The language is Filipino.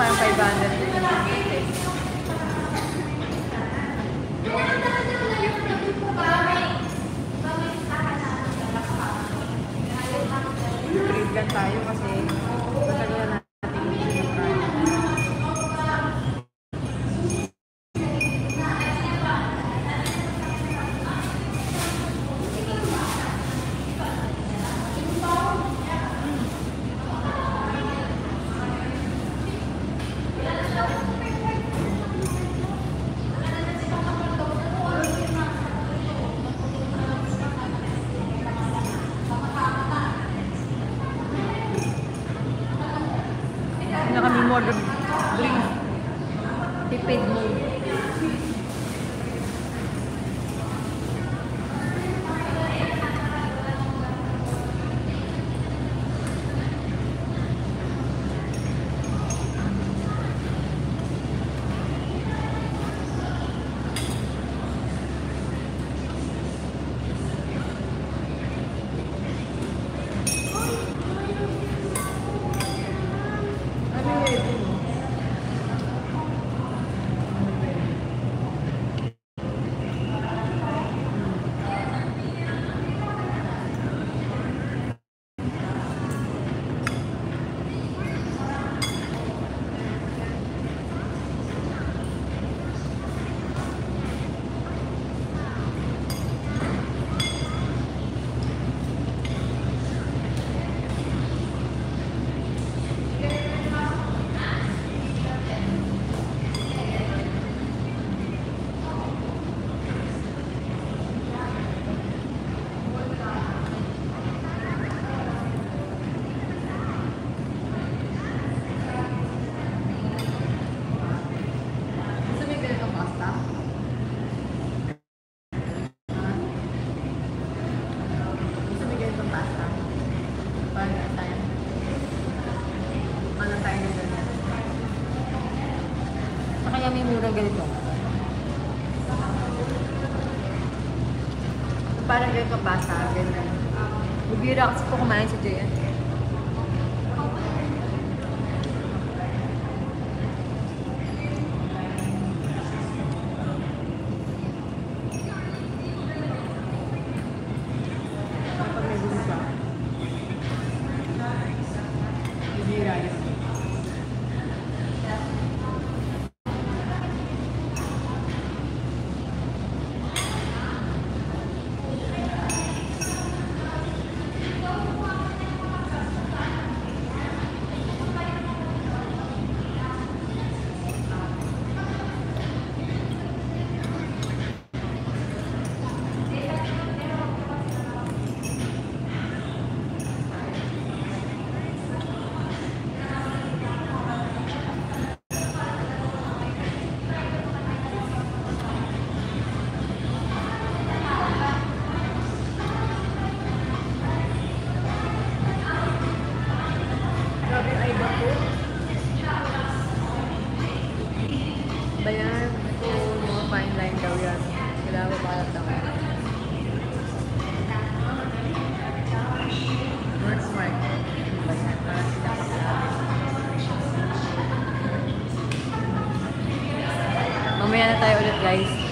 parang 500 din. Grade gan tayo kasi Pepe Blue. Ng? Sa kaya may murang ganito. Parang ganitong pasta, ganyan. Bibira kasi po kumain sa Jayan. Grabe yung iba ko. Ba yan? Ito, mga fine line daw yan. Kailangan mapalat sinakasalabi. Mamaya na tayo ulit guys.